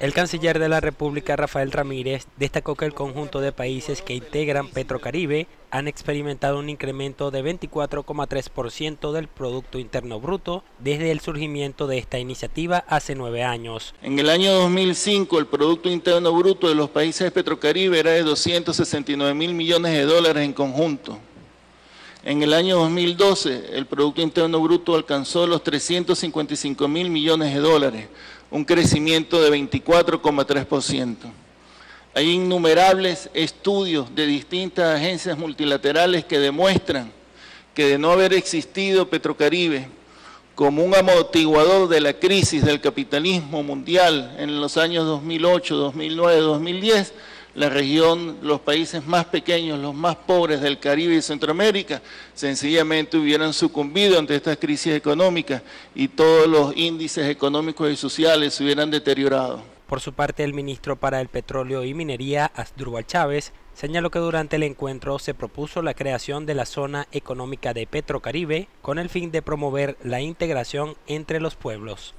El canciller de la República, Rafael Ramírez, destacó que el conjunto de países que integran Petrocaribe han experimentado un incremento de 24,3% del Producto Interno Bruto desde el surgimiento de esta iniciativa hace nueve años. En el año 2005 el Producto Interno Bruto de los países de Petrocaribe era de 269 mil millones de dólares en conjunto. En el año 2012 el Producto Interno Bruto alcanzó los 355 mil millones de dólares, un crecimiento de 24,3%. Hay innumerables estudios de distintas agencias multilaterales que demuestran que de no haber existido Petrocaribe como un amortiguador de la crisis del capitalismo mundial en los años 2008, 2009, 2010, la región, los países más pequeños, los más pobres del Caribe y Centroamérica, sencillamente hubieran sucumbido ante esta crisis económica y todos los índices económicos y sociales se hubieran deteriorado. Por su parte, el ministro para el Petróleo y Minería, Asdrúbal Chávez, señaló que durante el encuentro se propuso la creación de la zona económica de Petrocaribe con el fin de promover la integración entre los pueblos.